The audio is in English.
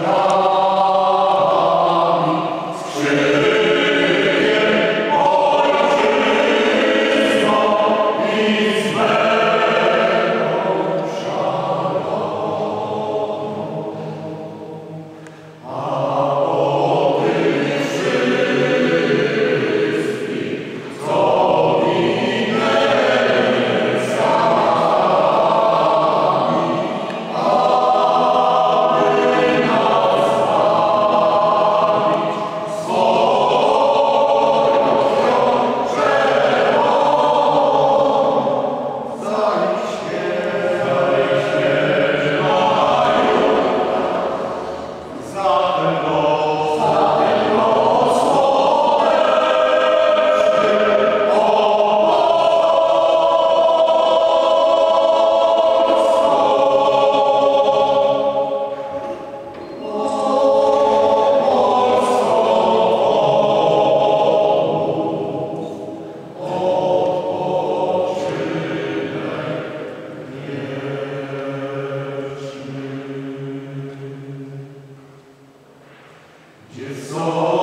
God. So